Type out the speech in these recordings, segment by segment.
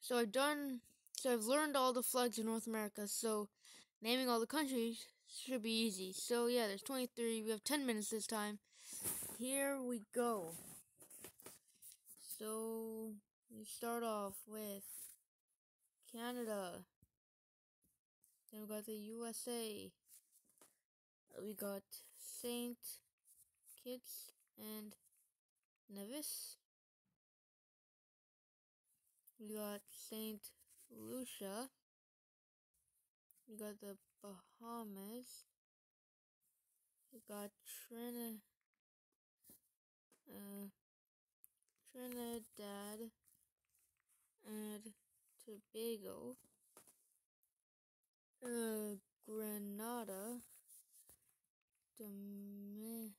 So I've done, so I've learned all the flags in North America, so naming all the countries should be easy. So yeah, there's 23, we have 10 minutes this time. Here we go. So, we start off with Canada. Then we got the USA. We got Saint Kitts and Nevis. We got Saint Lucia. We got the Bahamas. We got Trinidad. Uh, Trinidad and Tobago. Uh, Grenada. Domin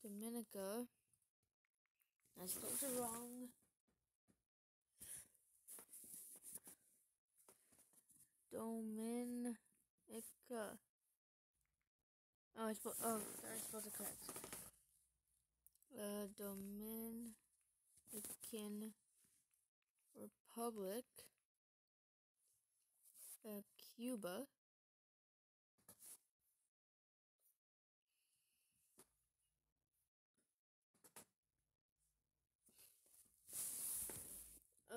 Dominica. I spelled it wrong. Dominica. Oh, I spelled. Oh, I spelled it correct. Uh, Dominican Republic. Uh, Cuba.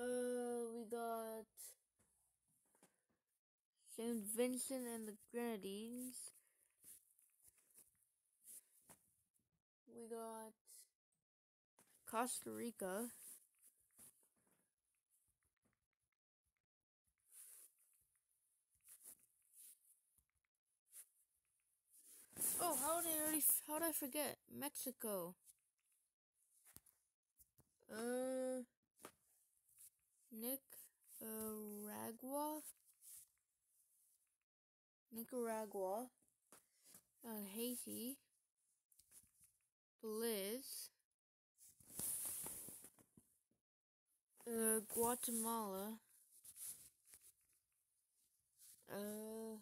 Uh, we got St. Vincent and the Grenadines. We got Costa Rica. Oh, how did I? How did I forget Mexico? Uh, Nicaragua. Nicaragua. Uh, Haiti. Belize. Uh, Guatemala. Uh,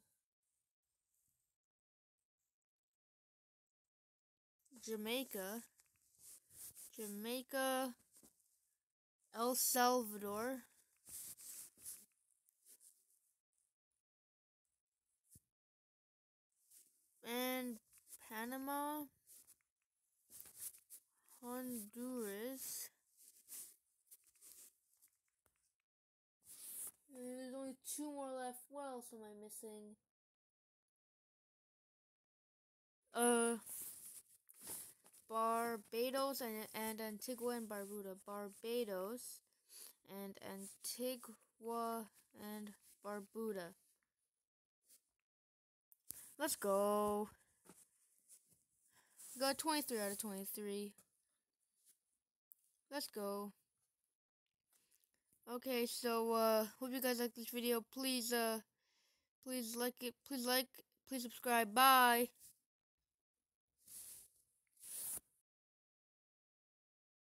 Jamaica. Jamaica. El Salvador. And Panama. Honduras. And there's only two more left. What else am I missing? Uh, Barbados and, and Antigua and Barbuda. Barbados and Antigua and Barbuda. Let's go. Got 23 out of 23. Let's go. Okay, so uh hope you guys like this video. Please uh please like it, please like, please subscribe. Bye.